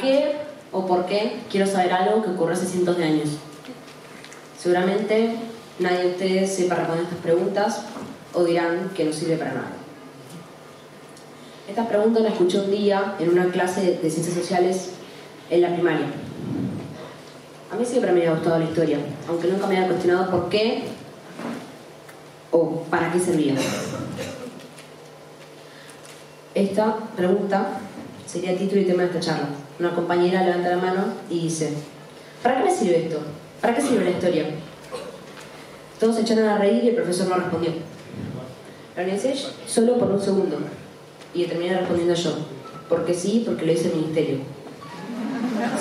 qué o por qué quiero saber algo que ocurrió hace cientos de años? Seguramente nadie de ustedes sepa responder estas preguntas o dirán que no sirve para nada. Estas preguntas las escuché un día en una clase de ciencias sociales en la primaria. A mí siempre me había gustado la historia, aunque nunca me había cuestionado por qué o para qué servía. Esta pregunta sería título y tema de esta charla. Una compañera levanta la mano y dice, ¿para qué me sirve esto? ¿Para qué sirve la historia? Todos se echaron a reír y el profesor no respondió. La organicé solo por un segundo y terminé respondiendo yo. Porque sí, porque lo hice el ministerio.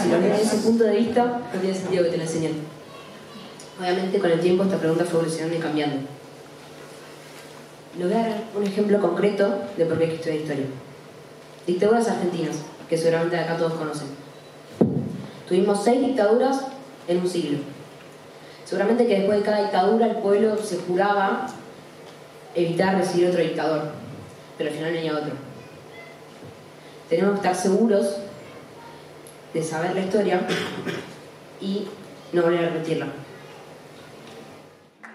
Si lo ven desde ese punto de vista, no tiene sentido que te lo enseñen. Obviamente, con el tiempo, esta pregunta fue evolucionando y cambiando. Le voy a dar un ejemplo concreto de por qué estudiar historia. Dictaduras argentinas, que seguramente acá todos conocen. Tuvimos seis dictaduras en un siglo. Seguramente que después de cada dictadura el pueblo se juraba evitar recibir otro dictador, pero al final venía otro. Tenemos que estar seguros de saber la historia y no volver a repetirla.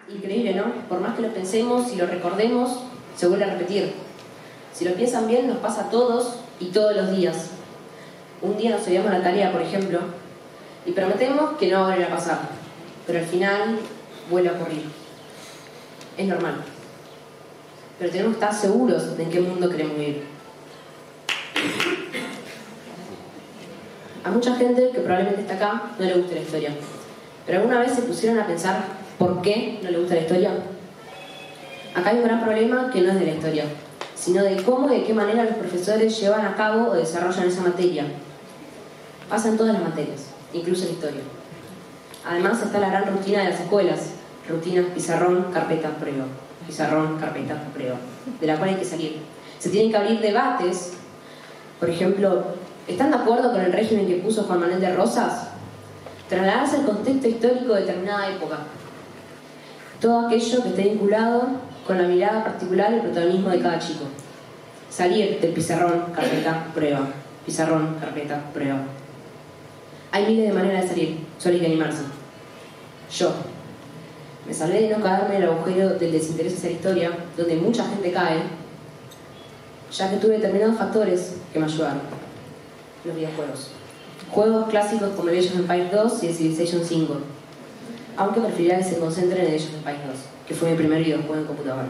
Increíble, ¿no? Por más que lo pensemos y lo recordemos, se vuelve a repetir. Si lo piensan bien, nos pasa a todos y todos los días. Un día nos olvidamos la tarea, por ejemplo, y prometemos que no va a volver a pasar, pero al final vuelve a ocurrir. Es normal. Pero tenemos que estar seguros de en qué mundo queremos vivir. A mucha gente que probablemente está acá no le gusta la historia. Pero alguna vez se pusieron a pensar por qué no le gusta la historia. Acá hay un gran problema que no es de la historia, sino de cómo y de qué manera los profesores llevan a cabo o desarrollan esa materia. Pasa en todas las materias, incluso la historia. Además está la gran rutina de las escuelas, rutinas pizarrón, carpeta, prueba, pizarrón, carpeta, prueba, de la cual hay que salir. Se tienen que abrir debates, por ejemplo, ¿están de acuerdo con el régimen que puso Juan Manuel de Rosas? Trasladarse al contexto histórico de determinada época. Todo aquello que esté vinculado con la mirada particular el protagonismo de cada chico. Salir del pizarrón, carpeta, prueba. Pizarrón, carpeta, prueba. Hay miles de maneras de salir, solo hay que animarse. Yo me salvé de no caerme en el agujero del desinterés hacia la historia, donde mucha gente cae, ya que tuve determinados factores que me ayudaron. Los videojuegos. Juegos clásicos como el Age of Empires 2 y el Civilization 5. Aunque preferiría que se concentren en Age of Empires 2, que fue mi primer videojuego en computadora.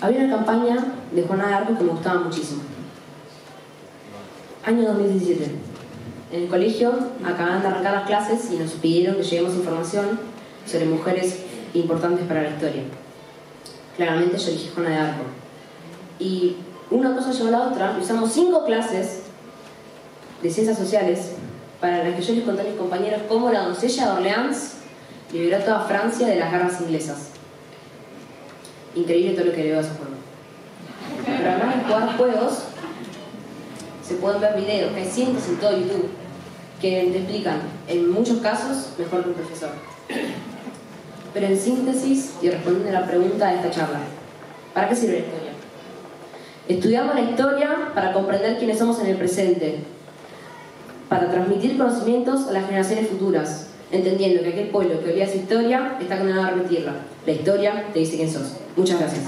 Había una campaña de Juana de Arco que me gustaba muchísimo. Año 2017. En el colegio acaban de arrancar las clases y nos pidieron que llevemos información sobre mujeres importantes para la historia. Claramente yo elegí Juana de Arco. Y una cosa llevó a la otra, usamos cinco clases de ciencias sociales para las que yo les conté a mis compañeros cómo la doncella de Orleans liberó toda Francia de las guerras inglesas. Increíble todo lo que le a ese juego. Pero además de jugar juegos, se pueden ver videos, que hay cientos en todo YouTube, que te explican, en muchos casos, mejor que un profesor. Pero en síntesis, y respondiendo a la pregunta de esta charla, ¿para qué sirve la historia? Estudiamos la historia para comprender quiénes somos en el presente, para transmitir conocimientos a las generaciones futuras, entendiendo que aquel pueblo que olvida su historia está condenado a repetirla. La historia te dice quién sos. Muchas gracias.